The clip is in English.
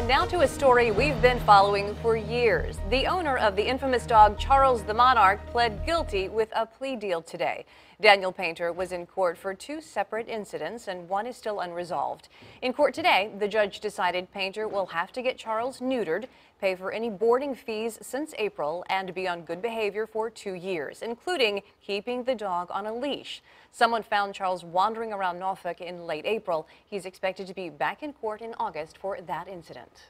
And now to a story we've been following for years. The owner of the infamous dog Charles the Monarch pled guilty with a plea deal today. Daniel Painter was in court for two separate incidents and one is still unresolved. In court today, the judge decided Painter will have to get Charles neutered, pay for any boarding fees since April, and be on good behavior for two years, including keeping the dog on a leash. Someone found Charles wandering around Norfolk in late April. He's expected to be back in court in August for that incident that